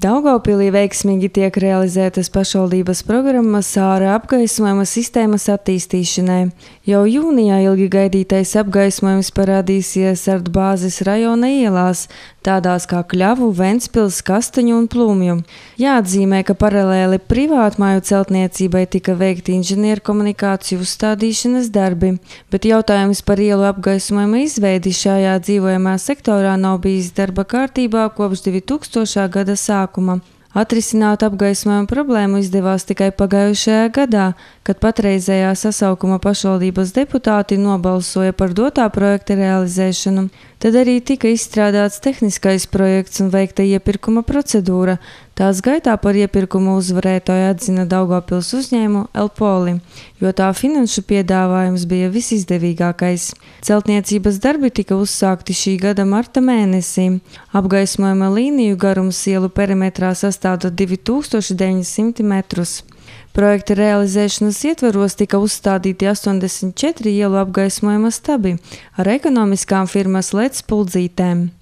Daugaupilī veiksmīgi tiek realizētas pašvaldības programmas ārā apgaismojuma sistēmas attīstīšanai. Jau jūnijā ilgi gaidītais apgaismojums parādīsies ar bāzes rajona ielās, tādās kā Kļavu, Ventspils, Kastaņu un Plūmju. Jāatzīmē, ka paralēli privātmāju celtniecībai tika veikti inženieru komunikāciju uzstādīšanas darbi, bet jautājums par ielu apgaismojuma izveidi šajā dzīvojamā sektorā nav bijis darba kārtībā kopš 2000. gada sākuma. Atrisināt apgaismojuma problēmu izdevās tikai pagājušajā gadā, kad patreizējā sasaukuma pašvaldības deputāti nobalsoja par dotā projekta realizēšanu. Tad arī tika izstrādāts tehniskais projekts un veikta iepirkuma procedūra. Tās gaitā par iepirkumu uzvarētāju atzina Daugopils uzņēmu Elpoli, jo tā finanšu piedāvājums bija visizdevīgākais. Celtniecības darbi tika uzsākti šī gada marta mēnesī. Apgaismojuma līniju garums ielu perimetrā sastāda 2900 metrus. Projekta realizēšanas ietveros tika uzstādīti 84 ielu apgaismojuma stabi ar ekonomiskām firmas lec puldzītēm.